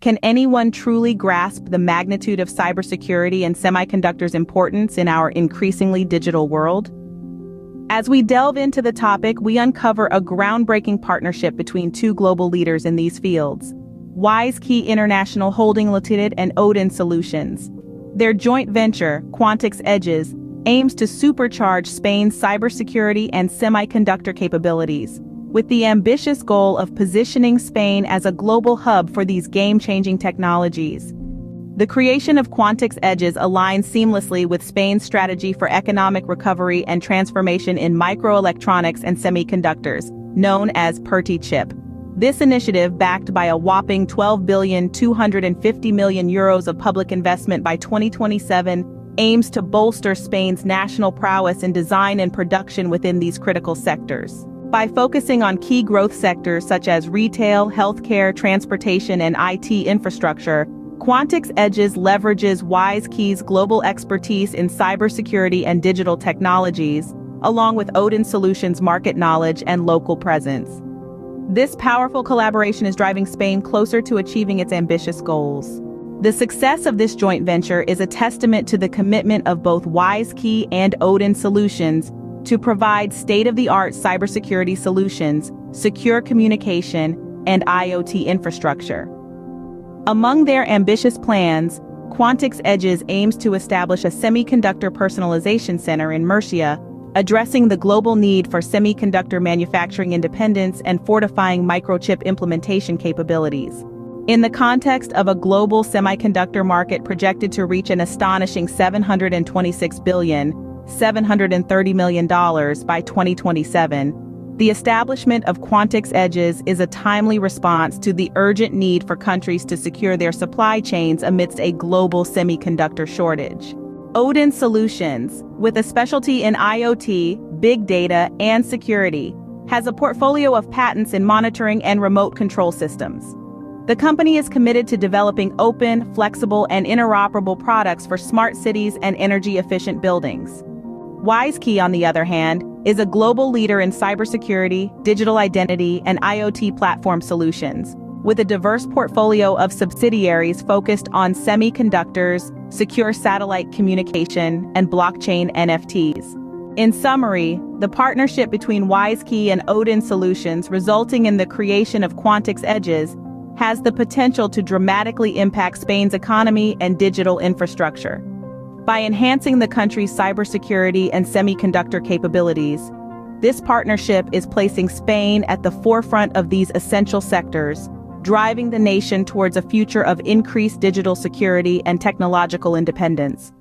Can anyone truly grasp the magnitude of cybersecurity and semiconductors' importance in our increasingly digital world? As we delve into the topic, we uncover a groundbreaking partnership between two global leaders in these fields, WISeKey International Holding Limited and Odin Solutions. Their joint venture, Quantix Edges, aims to supercharge Spain's cybersecurity and semiconductor capabilities, with the ambitious goal of positioning Spain as a global hub for these game-changing technologies. The creation of Quantix Edges aligns seamlessly with Spain's strategy for economic recovery and transformation in microelectronics and semiconductors, known as PERTE chip. This initiative, backed by a whopping 12 billion 250 million euros of public investment by 2027, aims to bolster Spain's national prowess in design and production within these critical sectors. By focusing on key growth sectors such as retail, healthcare, transportation, and IT infrastructure, Quantix Edges leverages WISeKey's global expertise in cybersecurity and digital technologies, along with Odin Solutions' market knowledge and local presence. This powerful collaboration is driving Spain closer to achieving its ambitious goals. The success of this joint venture is a testament to the commitment of both WISeKey and Odin Solutions to provide state-of-the-art cybersecurity solutions, secure communication, and IoT infrastructure. Among their ambitious plans, Quantix Edges aims to establish a semiconductor personalization center in Murcia, addressing the global need for semiconductor manufacturing independence and fortifying microchip implementation capabilities. In the context of a global semiconductor market projected to reach an astonishing $726 billion, $730 million by 2027, the establishment of Quantix Edges is a timely response to the urgent need for countries to secure their supply chains amidst a global semiconductor shortage. Odin Solutions, with a specialty in IoT, big data, and security, has a portfolio of patents in monitoring and remote control systems. The company is committed to developing open, flexible, and interoperable products for smart cities and energy-efficient buildings. WISeKey, on the other hand, is a global leader in cybersecurity, digital identity, and IoT platform solutions, with a diverse portfolio of subsidiaries focused on semiconductors, secure satellite communication, and blockchain NFTs. In summary, the partnership between WISeKey and Odin Solutions resulting in the creation of Quantix Edges has the potential to dramatically impact Spain's economy and digital infrastructure. By enhancing the country's cybersecurity and semiconductor capabilities, this partnership is placing Spain at the forefront of these essential sectors, driving the nation towards a future of increased digital security and technological independence.